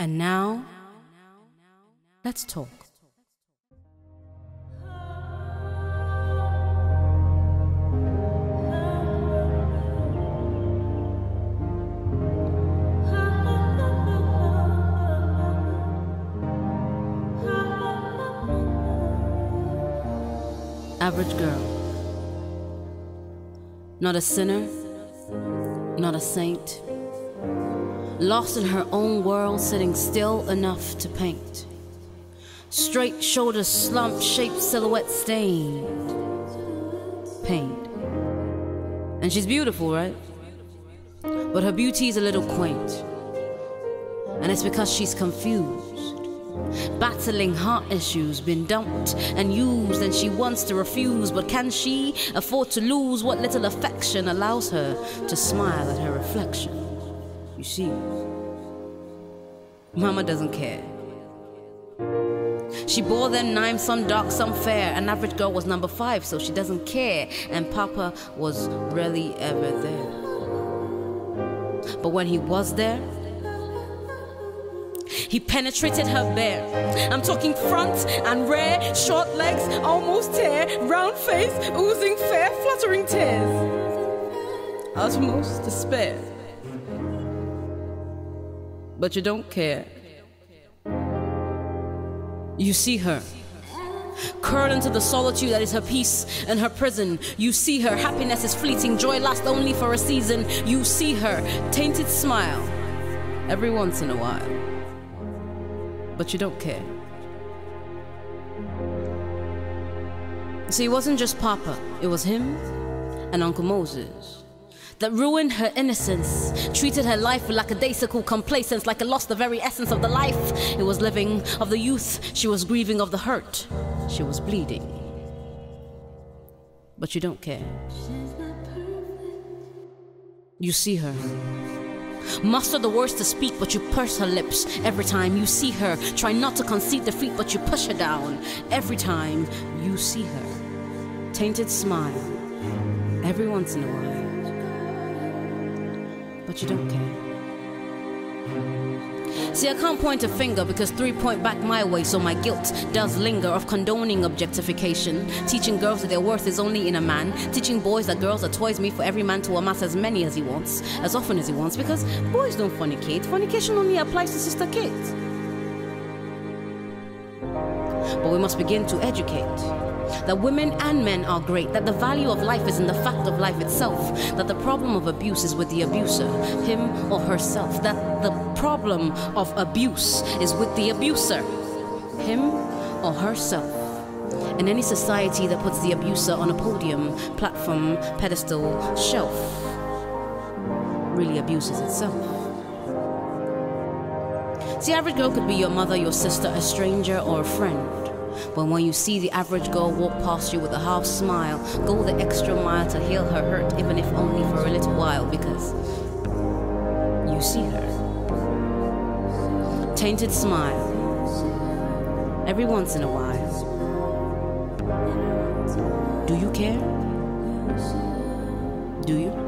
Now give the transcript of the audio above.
And now, let's talk. Average girl. Not a sinner, not a saint. Lost in her own world, sitting still enough to paint. Straight shoulders slumped, shaped silhouette stained. Paint. And she's beautiful, right? But her beauty's a little quaint. And it's because she's confused. Battling heart issues, been dumped and used, and she wants to refuse. But can she afford to lose what little affection allows her to smile at her reflection? You see, Mama doesn't care. She bore them nine, some dark, some fair. An average girl was number five, so she doesn't care. And Papa was rarely ever there. But when he was there, he penetrated her bare. I'm talking front and rear, short legs, almost hair, round face, oozing fair, fluttering tears. Utmost despair. But you don't care. You see her. Curl into the solitude that is her peace and her prison. You see her, happiness is fleeting, joy lasts only for a season. You see her, tainted smile, every once in a while but you don't care. See, it wasn't just Papa, it was him and Uncle Moses that ruined her innocence, treated her life with lackadaisical complacence, like it lost the very essence of the life it was living, of the youth she was grieving, of the hurt she was bleeding. But you don't care. You see her. Muster the words to speak, but you purse her lips every time you see her. Try not to concede defeat, but you push her down every time you see her. Tainted smile every once in a while, but you don't care. See, I can't point a finger because three point back my way, so my guilt does linger of condoning objectification. Teaching girls that their worth is only in a man. Teaching boys that girls are toys made for every man to amass as many as he wants, as often as he wants, because boys don't fornicate. Fornication only applies to sister kids. But we must begin to educate that women and men are great, that the value of life is in the fact of life itself, that the problem of abuse is with the abuser, him or herself, that the problem of abuse is with the abuser, him or herself. In any society that puts the abuser on a podium, platform, pedestal, shelf, really abuses itself. See, average girl could be your mother, your sister, a stranger, or a friend. But when you see the average girl walk past you with a half smile, go the extra mile to heal her hurt, even if only for a little while, because you see her. Tainted smile, every once in a while. Do you care? Do you?